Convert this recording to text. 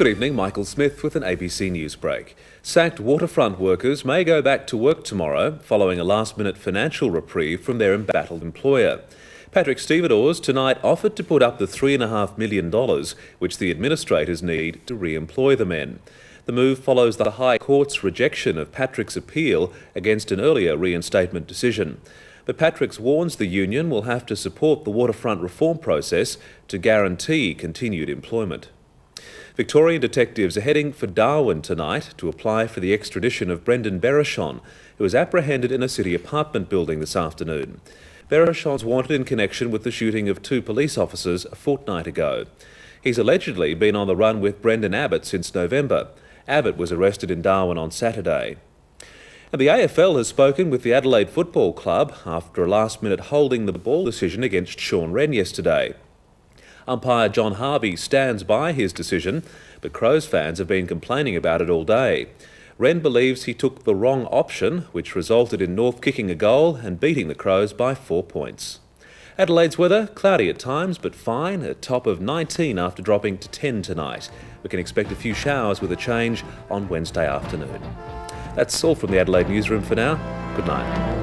Good evening, Michael Smith with an ABC News break. Sacked waterfront workers may go back to work tomorrow following a last minute financial reprieve from their embattled employer. Patrick Stevedores tonight offered to put up the $3.5 million which the administrators need to re employ the men. The move follows the High Court's rejection of Patrick's appeal against an earlier reinstatement decision. But Patrick's warns the union will have to support the waterfront reform process to guarantee continued employment. Victorian detectives are heading for Darwin tonight to apply for the extradition of Brendan Berrichon, who was apprehended in a city apartment building this afternoon. Berrichon's wanted in connection with the shooting of two police officers a fortnight ago. He's allegedly been on the run with Brendan Abbott since November. Abbott was arrested in Darwin on Saturday. And the AFL has spoken with the Adelaide Football Club after a last minute holding the ball decision against Shaun Rehn yesterday. Umpire John Harvey stands by his decision, but Crows fans have been complaining about it all day. Rehn believes he took the wrong option, which resulted in North kicking a goal and beating the Crows by four points. Adelaide's weather, cloudy at times, but fine, a top of 19 after dropping to 10 tonight. We can expect a few showers with a change on Wednesday afternoon. That's all from the Adelaide newsroom for now. Good night.